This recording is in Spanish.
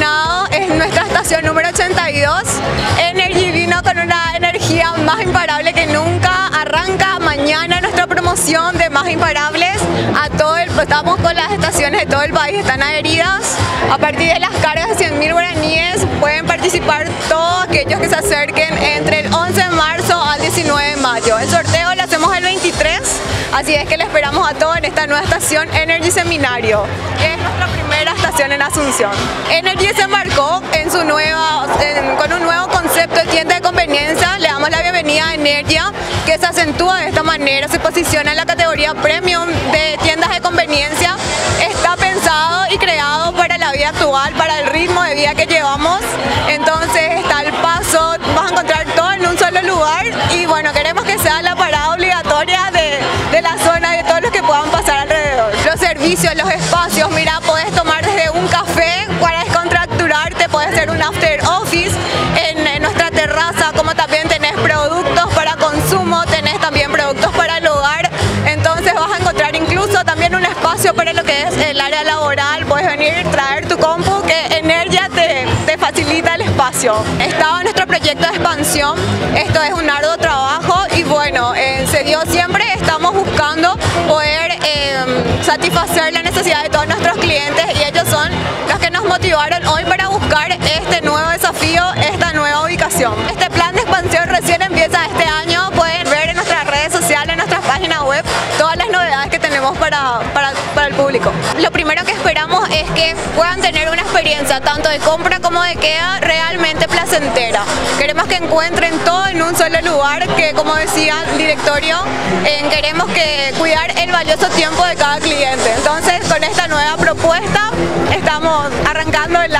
Maldonado, es nuestra estación número 82. Energy vino con una energía más imparable que nunca. Arranca mañana nuestra promoción de Más Imparables. A todo el, estamos con las estaciones de todo el país, están adheridas. A partir de las cargas de 100.000 guaraníes pueden participar todos aquellos que se acerquen entre el 11 de marzo al 19 de mayo. El sorteo así es que le esperamos a todos en esta nueva estación Energy Seminario, es nuestra primera estación en Asunción. Energy se marcó en su nueva, con un nuevo concepto de tienda de conveniencia. Le damos la bienvenida a Energia, que se acentúa de esta manera, se posiciona en la categoría premium de tiendas de conveniencia. Está pensado y creado para la vida actual, para el ritmo de vida que llevamos. Entonces está al paso, vas a encontrar todo en un solo lugar los espacios, mira, puedes tomar desde un café para descontracturarte, puedes hacer un after office en, en nuestra terraza, como también tenés productos para consumo, tenés también productos para el hogar, entonces vas a encontrar incluso también un espacio para lo que es el área laboral, puedes venir, traer tu compu, que Energia te, te facilita el espacio. Estaba nuestro proyecto de expansión, esto es un arduo trabajo satisfacer la necesidad de todos nuestros clientes y ellos son los que nos motivaron hoy para buscar este nuevo desafío, esta nueva tenemos para, para, para el público. Lo primero que esperamos es que puedan tener una experiencia tanto de compra como de queda realmente placentera. Queremos que encuentren todo en un solo lugar, que como decía el directorio, eh, queremos que cuidar el valioso tiempo de cada cliente. Entonces con esta nueva propuesta estamos arrancando el